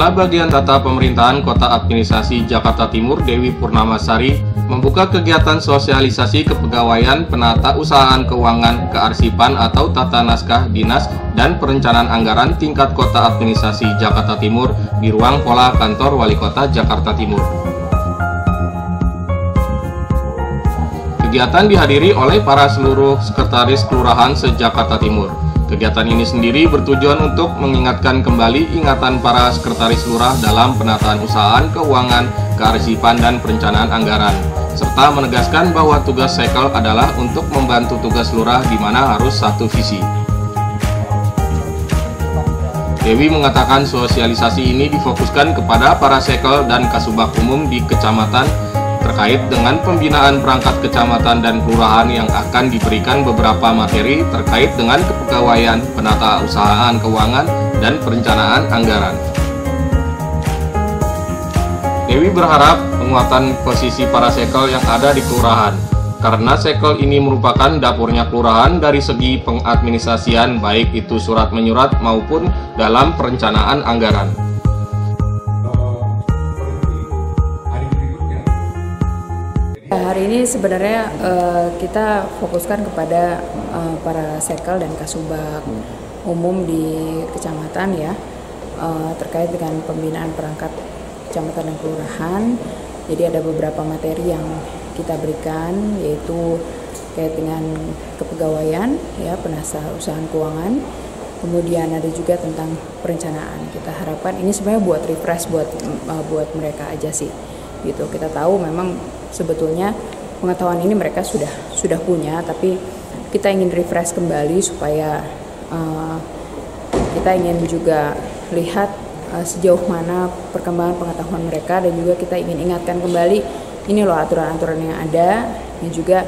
Kepala Bagian Tata Pemerintahan Kota Administrasi Jakarta Timur Dewi Purnamasari membuka kegiatan sosialisasi kepegawaian penata usahaan keuangan kearsipan atau tata naskah dinas dan perencanaan anggaran tingkat Kota Administrasi Jakarta Timur di ruang pola kantor Wali Kota Jakarta Timur. Kegiatan dihadiri oleh para seluruh sekretaris kelurahan se-Jakarta Timur. Kegiatan ini sendiri bertujuan untuk mengingatkan kembali ingatan para sekretaris lurah dalam penataan usahaan keuangan, kearsipan, dan perencanaan anggaran, serta menegaskan bahwa tugas sekel adalah untuk membantu tugas lurah di mana harus satu visi. Dewi mengatakan sosialisasi ini difokuskan kepada para sekel dan kasubag umum di kecamatan terkait dengan pembinaan perangkat kecamatan dan kelurahan yang akan diberikan beberapa materi terkait dengan kepegawaian, penata usahaan keuangan, dan perencanaan anggaran. Dewi berharap penguatan posisi para sekel yang ada di kelurahan, karena sekel ini merupakan dapurnya kelurahan dari segi pengadministrasian baik itu surat menyurat maupun dalam perencanaan anggaran. Hari ini sebenarnya uh, kita fokuskan kepada uh, para sekel dan kasubag umum di kecamatan ya uh, terkait dengan pembinaan perangkat kecamatan dan kelurahan. Jadi ada beberapa materi yang kita berikan yaitu terkait dengan kepegawaian ya penasa usaha keuangan. Kemudian ada juga tentang perencanaan. Kita harapkan ini sebenarnya buat refresh buat uh, buat mereka aja sih gitu. Kita tahu memang sebetulnya pengetahuan ini mereka sudah sudah punya tapi kita ingin refresh kembali supaya uh, kita ingin juga lihat uh, sejauh mana perkembangan pengetahuan mereka dan juga kita ingin ingatkan kembali ini loh aturan-aturan yang ada yang juga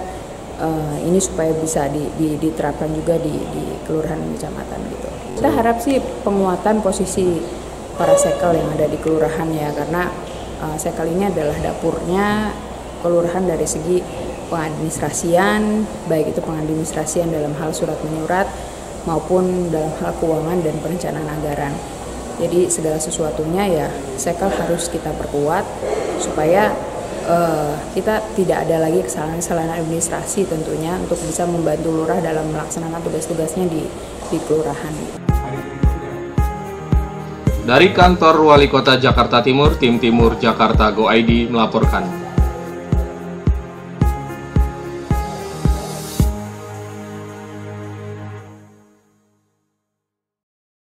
uh, ini supaya bisa di, di, diterapkan juga di, di kelurahan kecamatan gitu. Kita harap sih penguatan posisi para sekel yang ada di kelurahan ya karena uh, sekel ini adalah dapurnya kelurahan dari segi pengadministrasian, baik itu pengadministrasian dalam hal surat menyurat maupun dalam hal keuangan dan perencanaan anggaran. Jadi segala sesuatunya ya sekel harus kita perkuat supaya uh, kita tidak ada lagi kesalahan-kesalahan administrasi tentunya untuk bisa membantu lurah dalam melaksanakan tugas-tugasnya di di kelurahan. Dari kantor Wali Kota Jakarta Timur, tim Timur Jakarta Go ID melaporkan.